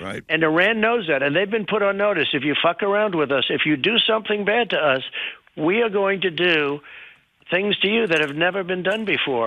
Right. And Iran knows that, and they've been put on notice. If you fuck around with us, if you do something bad to us, we are going to do things to you that have never been done before.